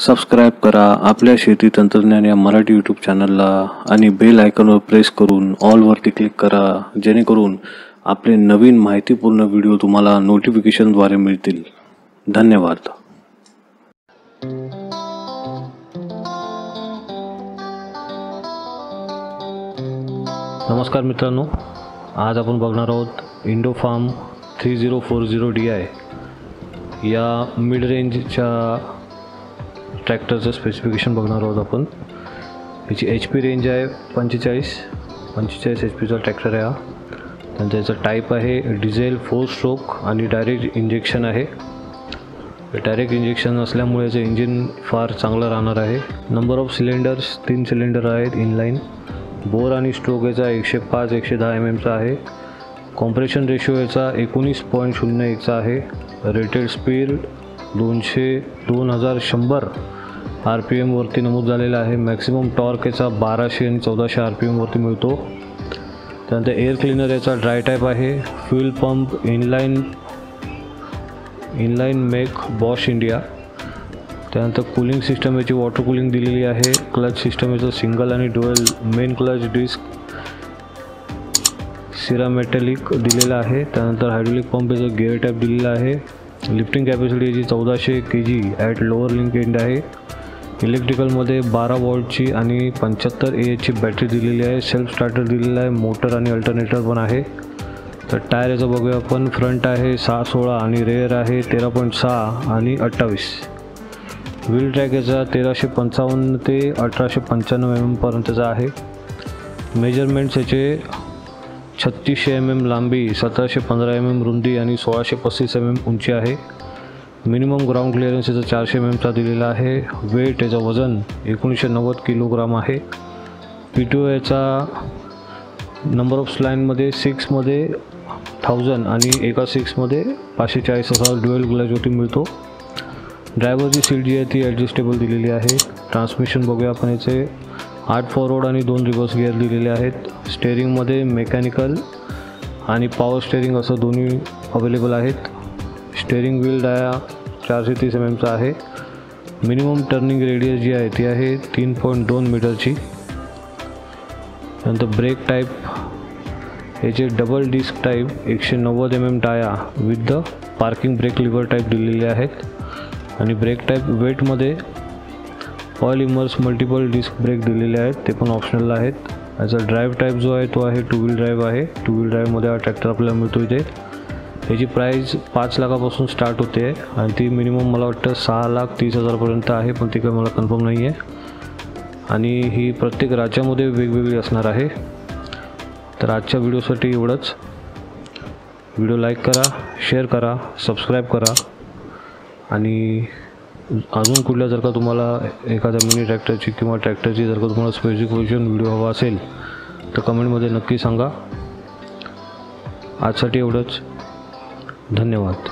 Subscribe करा आपल्या शेती तंत्रज्ञान या मराठी यूट्यूब चॅनलला आणि बेल आयकॉनवर प्रेस करून ऑलवरती क्लिक करा जेणेकरून आपले नवीन माहितीपूर्ण व्हिडिओ तुम्हाला नोटिफिकेशनद्वारे मिळतील. धन्यवाद. नमस्कार मित्रांनो आज आपण बघणार आहोत Indo Farm three zero four zero D I या मिड रेंजच्या ट्रॅक्टरचं स्पेसिफिकेशन बघणार आहोत आपण. याची एच पी रेंज आहे पंचेचाळीस. पंचेचाळीस एच पीचा ट्रॅक्टर आहे हा. आणि याचा टाईप आहे डिझेल फोर स्ट्रोक आणि डायरेक्ट इंजेक्शन आहे. डायरेक्ट इंजेक्शन असल्यामुळे याचं इंजिन फार चांगलं राहणार आहे. नंबर ऑफ सिलेंडर्स तीन सिलेंडर आहेत इनलाईन बोर आणि स्ट्रोक याचा एकशे पाच एकशे दहा एम एमचा आहे. कॉम्प्रेशन रेशो याचा एकोणीस पॉईंट शून्य एकचा आहे. रेटेड स्पीड दोनशे दोन हजार शंभर आर पी एमवरती नमूद झालेला आहे. मॅक्सिमम टॉर्क याचा बाराशे आणि चौदाशे आर पी एमवरती मिळतो. त्यानंतर एअर क्लिनर याचा ड्राय टाईप आहे. Fuel pump inline inline make Bosch India त्यानंतर कूलिंग सिस्टम याची वॉटर कूलिंग दिलेली आहे. क्लच सिस्टम याचं सिंगल आणि dual main clutch disc cerametallic दिलेला आहे. त्यानंतर हायड्रोलिक पंप याचं गिअर टॅप दिलेला आहे. लिफ्टिंग कॅपॅसिटी याची चौदाशे K G at lower link end आहे इलेक्ट्रिकलमध्ये बारा वॉल्टची आणि पंच्याहत्तर ए एचची बॅटरी दिलेली आहे. सेल्फ स्टार्टर दिलेला आहे. मोटर आणि अल्टरनेटर पण आहे. तर टायर याचं बघूया आपण. फ्रंट आहे सहा सोळा आणि रेअर आहे तेरा पॉईंट सहा आणि अठ्ठावीस. व्हील ट्रॅक याचा तेराशे पंचावन्न ते अठराशे पंच्याण्णव एम एमपर्यंतचा आहे. मेजरमेंट्स याचे छत्तीसशे एम एम लांबी सतराशे पंधरा एम एम रुंदी आणि सोळाशे पस्तीस एम एम उंची आहे. मिनिमम ग्राउंड क्लिअरन्स याचा चारशे एम एमचा दिलेला आहे. वेट याचं वजन एकोणीसशे नव्वद किलोग्राम आहे. पी टू याचा नंबर ऑफ स्लाईनमध्ये सिक्समध्ये थाउजंड आणि एका सिक्समध्ये पाचशे चाळीस असा ड्युएल ग्लॅजवरती मिळतो. ड्रायव्हरची सीट जी आहे ती ॲडजस्टेबल दिलेली आहे. ट्रान्समिशन बघूया आपण याचे. आठ फॉरवर्ड आणि दोन रिव्हर्स गिअर दिलेले आहेत. स्टेअरिंगमध्ये मेकॅनिकल आणि पॉवर स्टेअरिंग असं दोन्ही अवेलेबल आहेत. स्टेअरिंग व्हील डाया चारशे तीस एम एमचा आहे. मिनिमम टर्निंग रेडियस जी आहे ती आहे तीन पॉईंट दोन मीटरची नंतर ब्रेक टाईप याचे डबल डिस्क टाईप एकशे नव्वद M M टाया with the parking brake lever type दिलेले आहेत. आणि brake type वेटमध्ये oil immersed multiple disc brake दिलेले आहेत ते पण ऑप्शनल आहेत. याचा ड्राईव्ह टाईप जो आहे तो आहे टू व्हील ड्राईव्ह आहे. टू व्हील ड्राईव्हमध्ये हा ट्रॅक्टर आपल्याला मिळतो इथे. याची प्राईज पाच लाखापासून स्टार्ट होते आणि ती मिनिमम मला वाटतं सहा लाख तीस हजारपर्यंत आहे पण ती काही मला कन्फर्म नाही आहे आणि ही प्रत्येक राज्यामध्ये वेगवेगळी असणार आहे. तर आजच्या व्हिडिओसाठी एवढंच. व्हिडिओ लाईक करा शेअर करा सबस्क्राईब करा. आणि अजून कुठल्या जर का तुम्हाला एखाद्या मिनी ट्रॅक्टरची किंवा ट्रॅक्टरची जर का तुम्हाला स्पेसिफिकेशन व्हिडिओ हवा असेल तर कमेंटमध्ये नक्की सांगा. आजसाठी एवढंच. धन्यवाद.